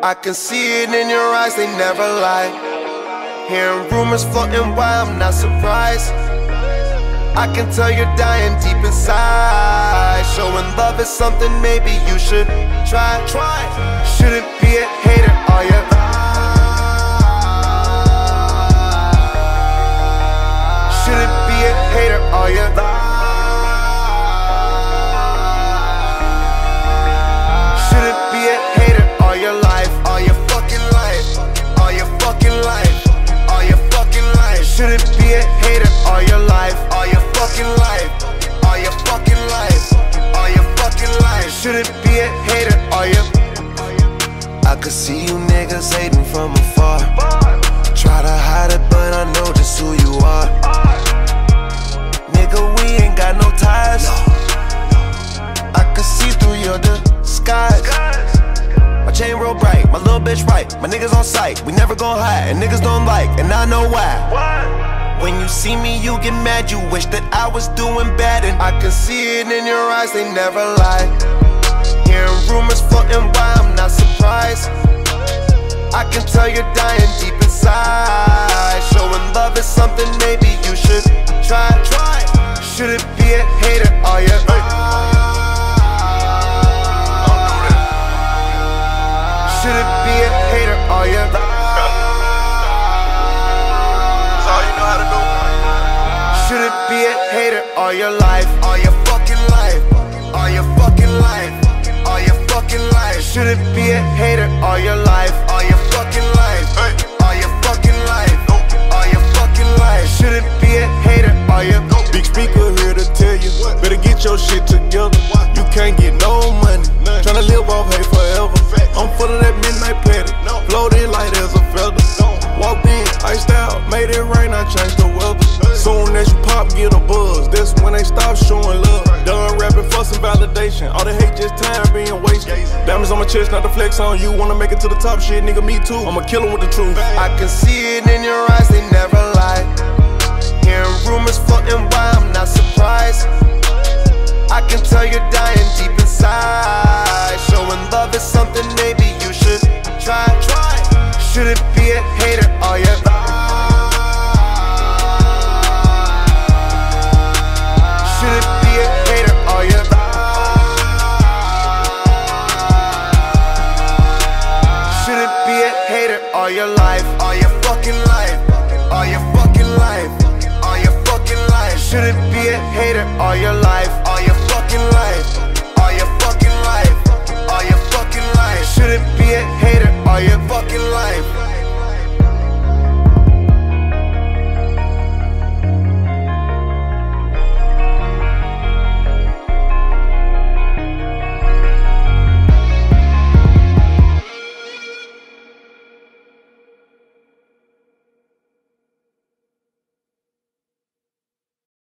I can see it in your eyes, they never lie. Hearing rumors floating, why I'm not surprised. I can tell you're dying deep inside. Showing love is something maybe you should try. Try. Shouldn't be a hater, are you? Shouldn't be a hater, are you? Shouldn't Shouldn't be a hater all your. I could see you niggas hating from afar. Try to hide it, but I know just who you are. Nigga, we ain't got no ties. I can see through your disguise. My chain real bright, my little bitch right. My niggas on sight, we never gon' hide, and niggas don't like, and I know why. When you see me, you get mad, you wish that I was doing bad, and I can see it in your eyes, they never lie. Rumors floating, why I'm not surprised. I can tell you're dying deep inside. Showing love is something maybe you should try. Try. Shouldn't be a hater, are you? Shouldn't be a hater, are you? That's all you know how to do. Shouldn't be a hater all your life, all your fucking life, all your fucking life, all your fucking life. Shouldn't be a hater all your life, all your fucking life, all your fucking life, all your fucking life. Shouldn't be a hater all your. Big speaker here to tell you, better get your shit together. You can't get no money, tryna live off hate forever. I'm full of that midnight patty, floating light as a feather. Walked in, iced out, made it rain, I changed the weather. Soon as you pop, get a buzz. That's when they stop showing love rapping for some validation. All the hate just time being wasted. Diamonds on my chest, not to flex on you. Wanna make it to the top, shit, nigga, me too. I'ma kill him with the truth. I can see it in your eyes, they never lie. Hearing rumors floating why I'm not surprised. I can tell you're dying deep inside. Showing love is something maybe you should try. Should it all your life, all your fucking life, all your fucking life, all your fucking life. Shouldn't be a hater all your life.